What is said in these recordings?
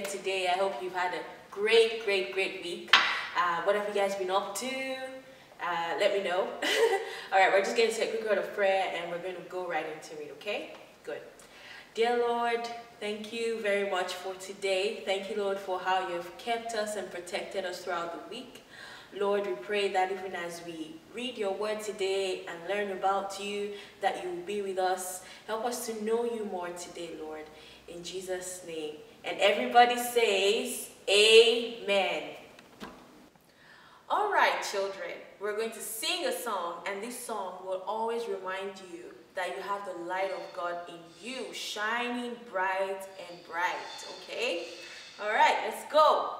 here today. I hope you've had a great, great, great week. Uh, what have you guys been up to? Uh, let me know. All right, we're just going to say a quick word of prayer and we're going to go right into it, okay? Good. Dear Lord, thank you very much for today. Thank you, Lord, for how you've kept us and protected us throughout the week. Lord, we pray that even as we read your word today and learn about you, that you will be with us. Help us to know you more today, Lord. In Jesus' name. And everybody says, Amen. All right, children, we're going to sing a song, and this song will always remind you that you have the light of God in you, shining bright and bright, okay? All right, let's go.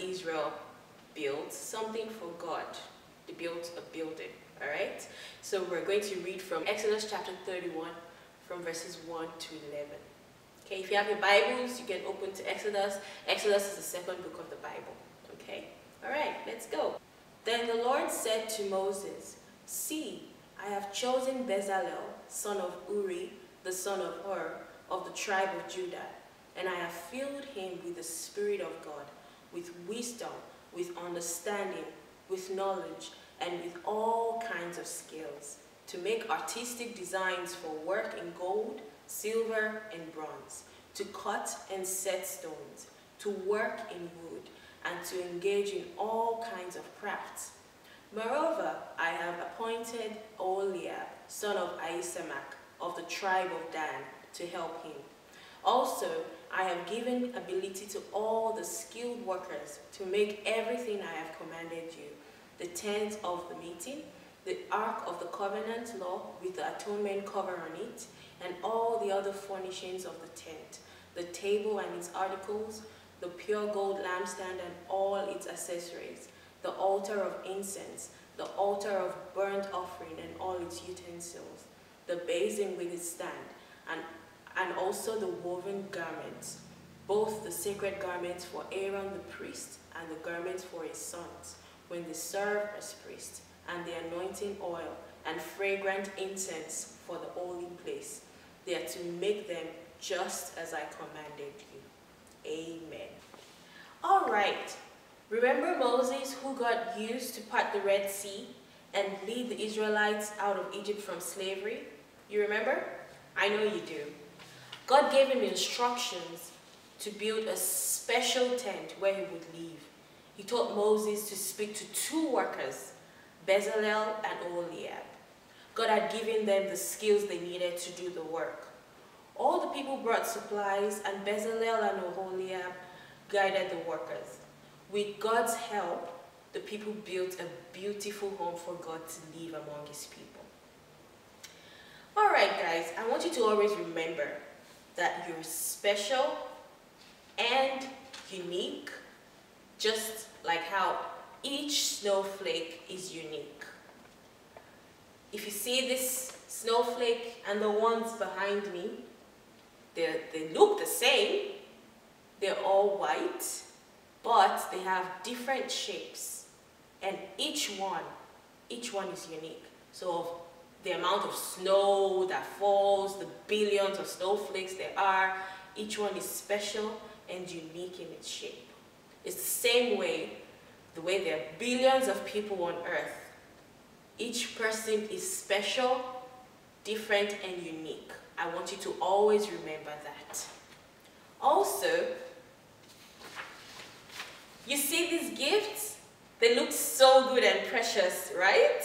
Israel built something for God. They built a building, all right? So we're going to read from Exodus chapter 31, from verses 1 to 11. Okay, if you have your Bibles, you can open to Exodus. Exodus is the second book of the Bible, okay? All right, let's go. Then the Lord said to Moses, See, I have chosen Bezalel, son of Uri, the son of Hur, of the tribe of Judah, and I have filled him with the Spirit of God with wisdom, with understanding, with knowledge, and with all kinds of skills to make artistic designs for work in gold, silver, and bronze, to cut and set stones, to work in wood, and to engage in all kinds of crafts. Moreover, I have appointed Oholiab, son of Ahisamach, of the tribe of Dan, to help him. Also, I have given ability to all the skilled workers to make everything I have commanded you, the tent of the meeting, the ark of the covenant law with the atonement cover on it, and all the other furnishings of the tent, the table and its articles, the pure gold lampstand and all its accessories, the altar of incense, the altar of burnt offering and all its utensils, the basin with its stand, and, and also the woven garments, both the sacred garments for Aaron the priest and the garments for his sons, when they serve as priests, and the anointing oil and fragrant incense for the holy place. They are to make them just as I commanded you. Amen. All right. Remember Moses who got used to part the Red Sea and lead the Israelites out of Egypt from slavery? You remember? I know you do. God gave him instructions to build a special tent where he would live. He told Moses to speak to two workers, Bezalel and Oholiab. God had given them the skills they needed to do the work. All the people brought supplies and Bezalel and Oholiab guided the workers. With God's help, the people built a beautiful home for God to live among his people. All right, guys, I want you to always remember that you're special and unique, just like how each snowflake is unique. If you see this snowflake and the ones behind me, they they look the same. They're all white, but they have different shapes. And each one, each one is unique. So the amount of snow that falls, the billions of snowflakes there are, each one is special and unique in its shape. It's the same way, the way there are billions of people on earth. Each person is special, different, and unique. I want you to always remember that. Also, you see these gifts? They look so good and precious, right?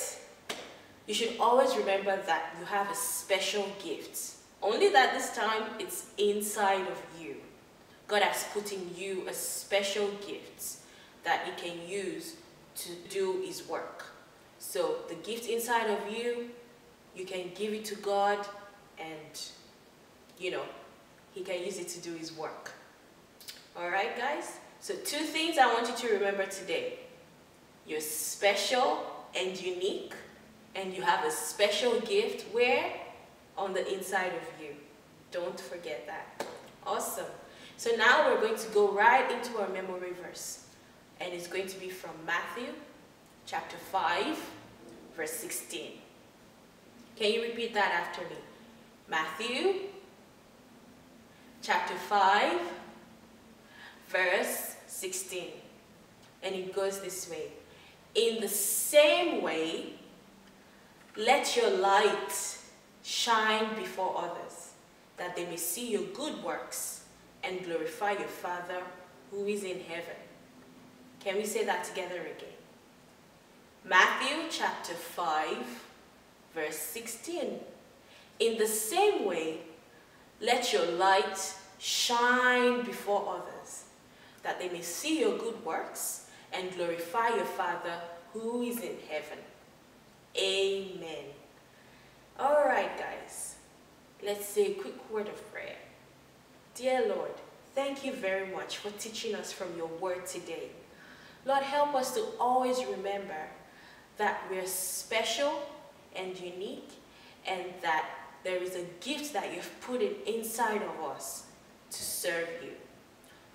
You should always remember that you have a special gift. Only that this time it's inside of you. God has put in you a special gift that you can use to do His work. So the gift inside of you, you can give it to God and, you know, He can use it to do His work. Alright, guys? So two things I want you to remember today. You're special and unique, and you have a special gift where? On the inside of you. Don't forget that. Awesome. So now we're going to go right into our memory verse. And it's going to be from Matthew chapter 5, verse 16. Can you repeat that after me? Matthew chapter 5, verse 16. And it goes this way. In the same way, let your light shine before others, that they may see your good works and glorify your Father who is in heaven. Can we say that together again? Matthew chapter 5, verse 16. In the same way, let your light shine before others, that they may see your good works and glorify your Father who is in heaven. Amen. All right, guys. Let's say a quick word of prayer. Dear Lord, thank you very much for teaching us from your word today. Lord, help us to always remember that we're special and unique and that there is a gift that you've put in inside of us to serve you.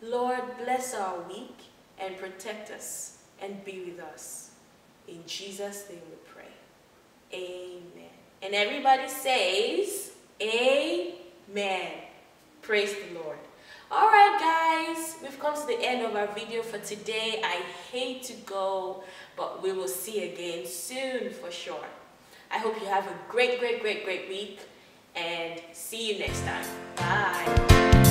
Lord, bless our week and protect us and be with us. In Jesus' name. Amen. And everybody says, Amen. Praise the Lord. All right, guys, we've come to the end of our video for today. I hate to go, but we will see again soon for sure. I hope you have a great, great, great, great week and see you next time. Bye.